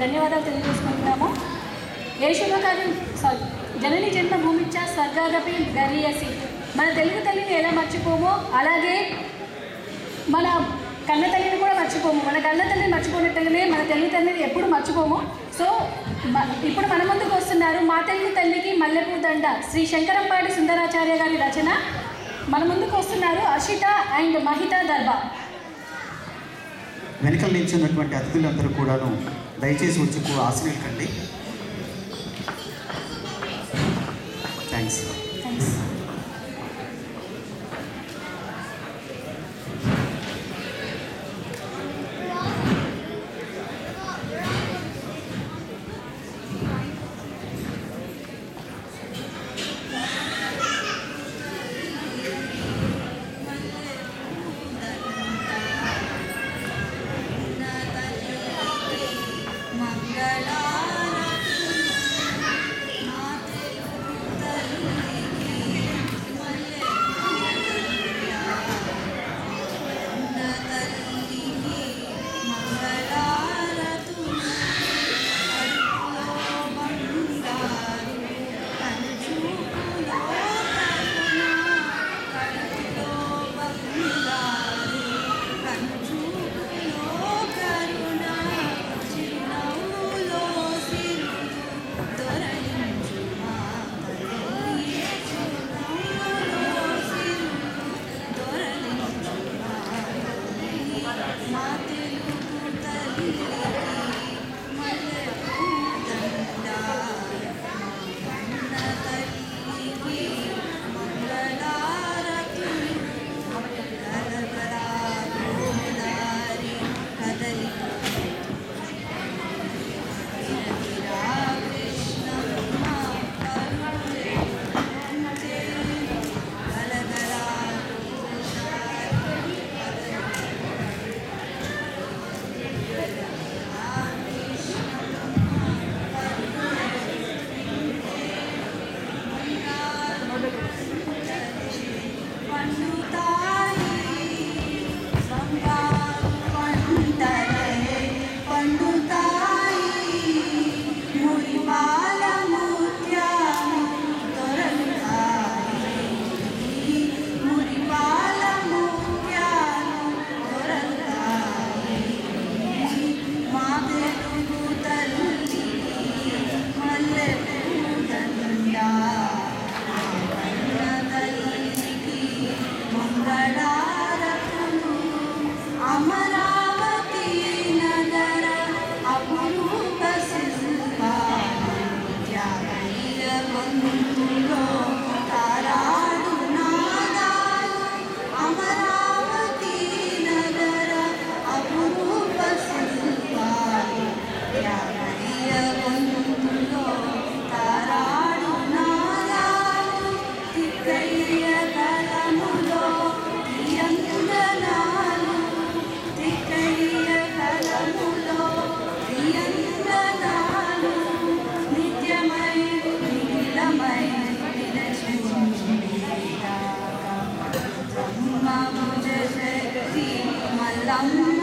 ధన్యవాదాలు తెలియజేసుకుంటున్నాము. ఏ శుభకార్యం సారీ జనని జన్మ భూమిచ్చ స్వర్గాగపి గరియసి. మన తెలుగు తల్లిని ఎలా మర్చిపోమో అలాగే మన కన్న తల్లిని కూడా మర్చిపోము. మన కన్న తల్లిని మర్చిపోయినట్టుగానే మన తెలుగు తల్లిని ఎప్పుడు మర్చిపోము. సో ఇప్పుడు మన ముందుకు వస్తున్నారు మా తెలుగు తల్లికి మల్లెపూ దండ. శ్రీ శంకరంపాటి సుందరాచార్య గారి రచన. మన ముందుకు వస్తున్నారు అషిత అండ్ మహిత దర్బా. వెనకల నిల్చున్నటువంటి అతిథులందరూ కూడాను దయచేసి వచ్చి ఆశీర్వకండి థ్యాంక్స్ lắm.